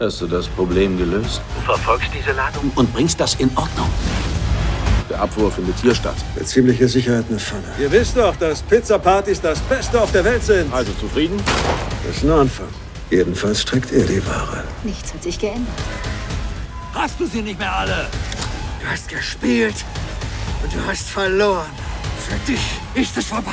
Hast du das Problem gelöst? Du verfolgst diese Ladung? Und bringst das in Ordnung. Der Abwurf findet hier statt. Mit ziemlicher Sicherheit eine Pfanne. Ihr wisst doch, dass Pizzapartys das Beste auf der Welt sind. Also zufrieden? Das ist ein Anfang. Jedenfalls trägt er die Ware. Nichts hat sich geändert. Hast du sie nicht mehr alle? Du hast gespielt und du hast verloren. Für dich ist es vorbei.